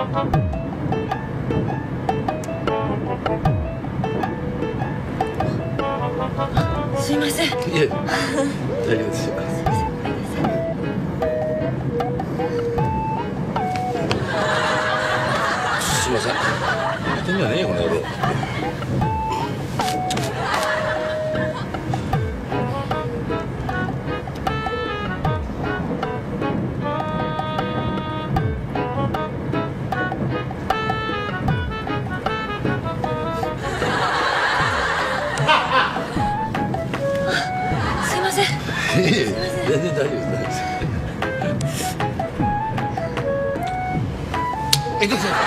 すいません。いえ。大丈夫ですよ。すいません。やってんじゃねえよこの野郎。せんいやいや全